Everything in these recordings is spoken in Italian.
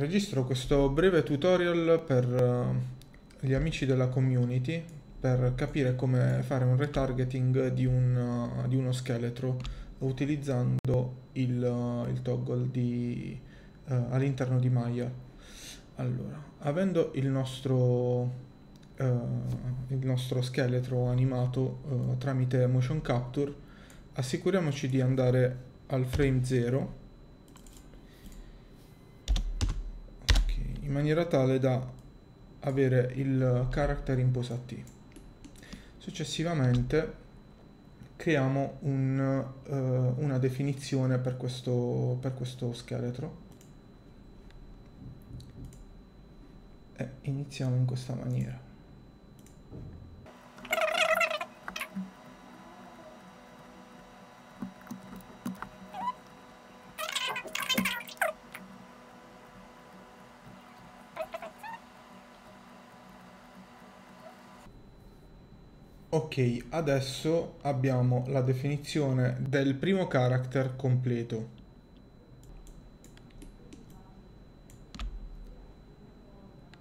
Registro questo breve tutorial per uh, gli amici della community per capire come fare un retargeting di, un, uh, di uno scheletro utilizzando il, uh, il toggle di, all'interno di Maya. Allora, avendo il nostro, il nostro scheletro animato tramite motion capture, assicuriamoci di andare al frame 0 in maniera tale da avere il character in posa T. Successivamente creiamo un, uh, una definizione per questo, per questo scheletro e iniziamo in questa maniera. Ok, adesso abbiamo la definizione del primo character completo.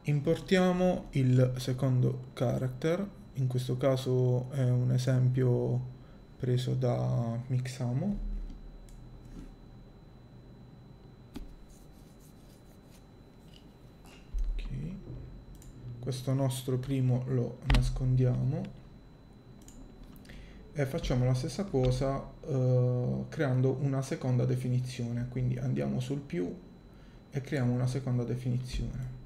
Importiamo il secondo character, in questo caso è un esempio preso da Mixamo. Questo nostro primo lo nascondiamo. E facciamo la stessa cosa uh, creando una seconda definizione. Quindi andiamo sul più e creiamo una seconda definizione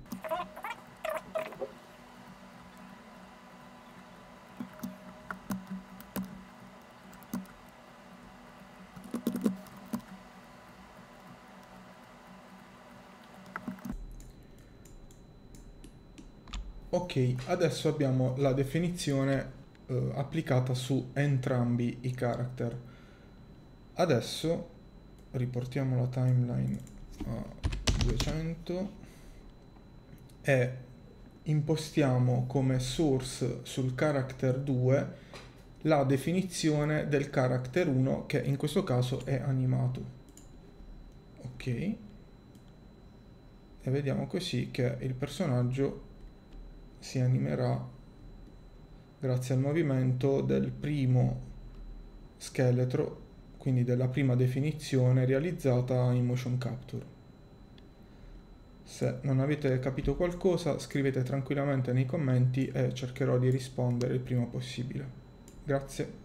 Ok, adesso abbiamo la definizione eh, applicata su entrambi i character. Adesso riportiamo la timeline a 200 e impostiamo come source sul character 2 la definizione del character 1 che in questo caso è animato. Ok. E vediamo così che il personaggio si animerà grazie al movimento del primo scheletro, quindi della prima definizione realizzata in motion capture. Se non avete capito qualcosa scrivete tranquillamente nei commenti e cercherò di rispondere il prima possibile. Grazie.